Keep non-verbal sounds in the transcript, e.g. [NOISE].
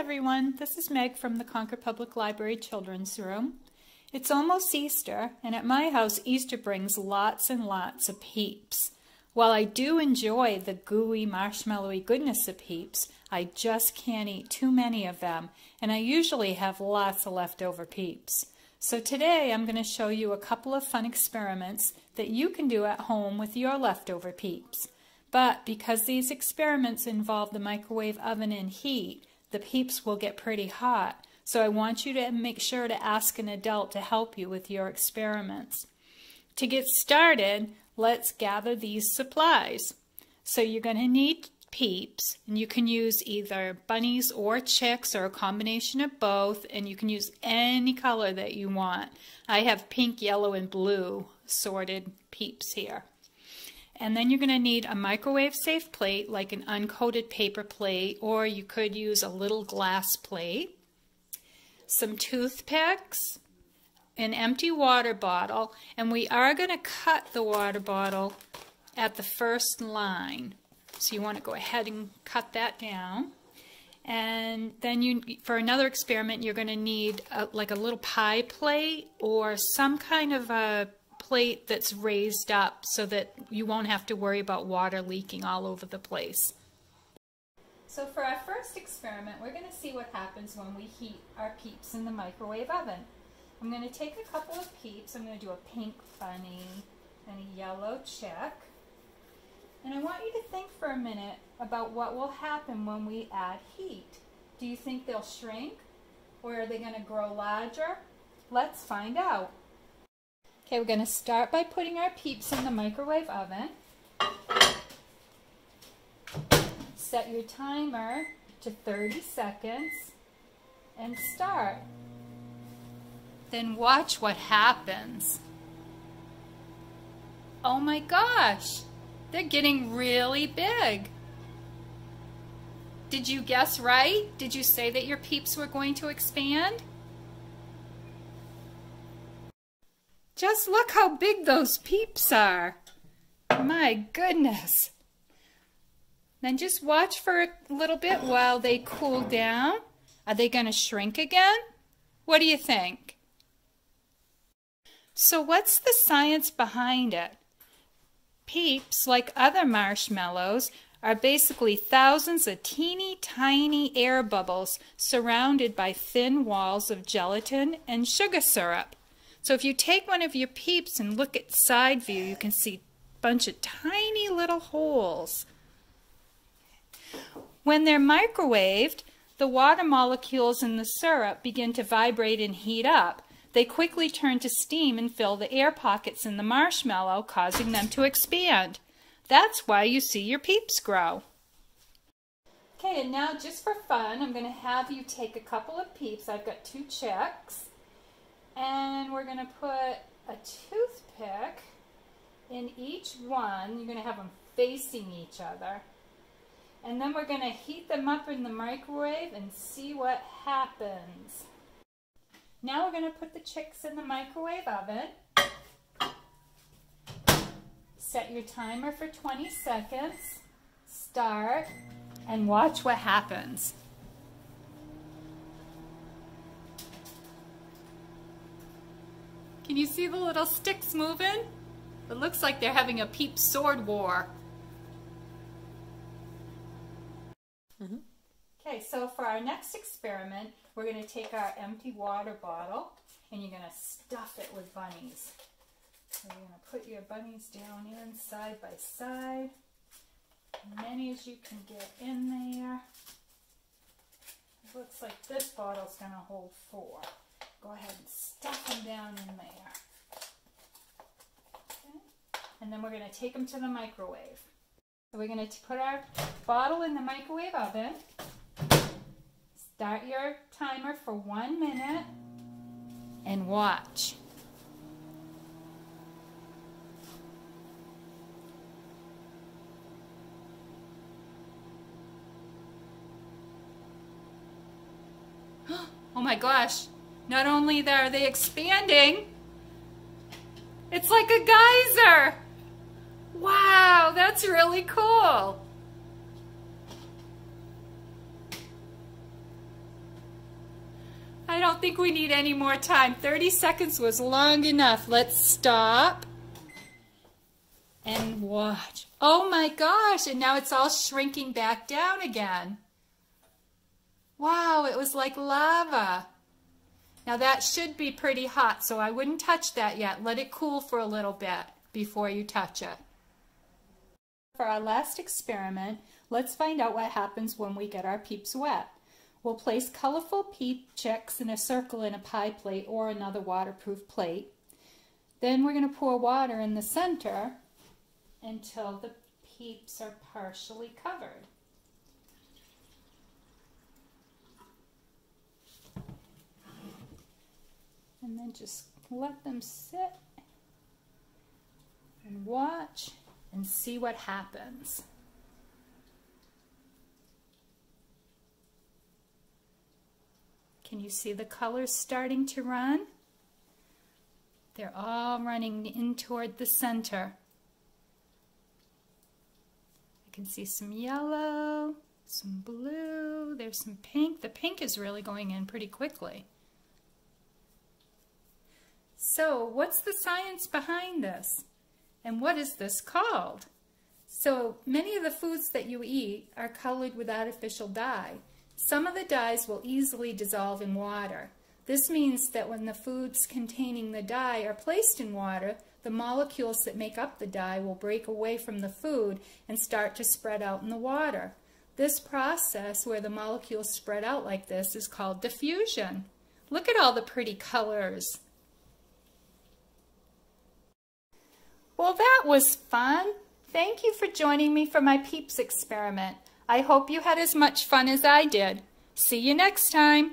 everyone, this is Meg from the Concord Public Library Children's Room. It's almost Easter, and at my house, Easter brings lots and lots of peeps. While I do enjoy the gooey, marshmallowy goodness of peeps, I just can't eat too many of them, and I usually have lots of leftover peeps. So today I'm going to show you a couple of fun experiments that you can do at home with your leftover peeps. But because these experiments involve the microwave oven and heat, the peeps will get pretty hot. So I want you to make sure to ask an adult to help you with your experiments. To get started, let's gather these supplies. So you're going to need peeps, and you can use either bunnies or chicks or a combination of both, and you can use any color that you want. I have pink, yellow, and blue sorted peeps here. And then you're going to need a microwave safe plate like an uncoated paper plate or you could use a little glass plate, some toothpicks, an empty water bottle, and we are going to cut the water bottle at the first line. So you want to go ahead and cut that down. And then you, for another experiment, you're going to need a, like a little pie plate or some kind of a plate that's raised up so that you won't have to worry about water leaking all over the place. So for our first experiment, we're going to see what happens when we heat our peeps in the microwave oven. I'm going to take a couple of peeps. I'm going to do a pink bunny and a yellow chick. And I want you to think for a minute about what will happen when we add heat. Do you think they'll shrink? Or are they going to grow larger? Let's find out. Okay, we're going to start by putting our peeps in the microwave oven. Set your timer to 30 seconds and start. Then watch what happens. Oh my gosh, they're getting really big. Did you guess right? Did you say that your peeps were going to expand? Just look how big those peeps are. My goodness. Then just watch for a little bit while they cool down. Are they going to shrink again? What do you think? So what's the science behind it? Peeps, like other marshmallows, are basically thousands of teeny tiny air bubbles surrounded by thin walls of gelatin and sugar syrup. So if you take one of your peeps and look at side view, you can see a bunch of tiny little holes. When they're microwaved, the water molecules in the syrup begin to vibrate and heat up. They quickly turn to steam and fill the air pockets in the marshmallow, causing them to expand. That's why you see your peeps grow. Okay, and now just for fun, I'm going to have you take a couple of peeps. I've got two chicks. And we're going to put a toothpick in each one. You're going to have them facing each other. And then we're going to heat them up in the microwave and see what happens. Now we're going to put the chicks in the microwave oven. Set your timer for 20 seconds. Start and watch what happens. Can you see the little sticks moving? It looks like they're having a peep sword war. Mm -hmm. Okay, so for our next experiment, we're going to take our empty water bottle and you're going to stuff it with bunnies. So you're going to put your bunnies down in side by side. As many as you can get in there. It looks like this bottle's going to hold four. Go ahead and stuff them down in there. Okay. And then we're going to take them to the microwave. So we're going to put our bottle in the microwave oven. Start your timer for one minute and watch. [GASPS] Oh my gosh, not only are they expanding, it's like a geyser. Wow, that's really cool. I don't think we need any more time. 30 seconds was long enough. Let's stop and watch. Oh my gosh, and now it's all shrinking back down again. Wow, it was like lava. Now that should be pretty hot, so I wouldn't touch that yet. Let it cool for a little bit before you touch it. For our last experiment, let's find out what happens when we get our peeps wet. We'll place colorful peep chicks in a circle in a pie plate or another waterproof plate. Then we're going to pour water in the center until the peeps are partially covered. And then just let them sit and watch and see what happens. Can you see the colors starting to run? They're all running in toward the center. I can see some yellow, some blue, there's some pink. The pink is really going in pretty quickly. So what's the science behind this? And what is this called? So many of the foods that you eat are colored with artificial dye. Some of the dyes will easily dissolve in water. This means that when the foods containing the dye are placed in water, the molecules that make up the dye will break away from the food and start to spread out in the water. This process, where the molecules spread out like this, is called diffusion. Look at all the pretty colors. Well, that was fun. Thank you for joining me for my PEEPS experiment. I hope you had as much fun as I did. See you next time.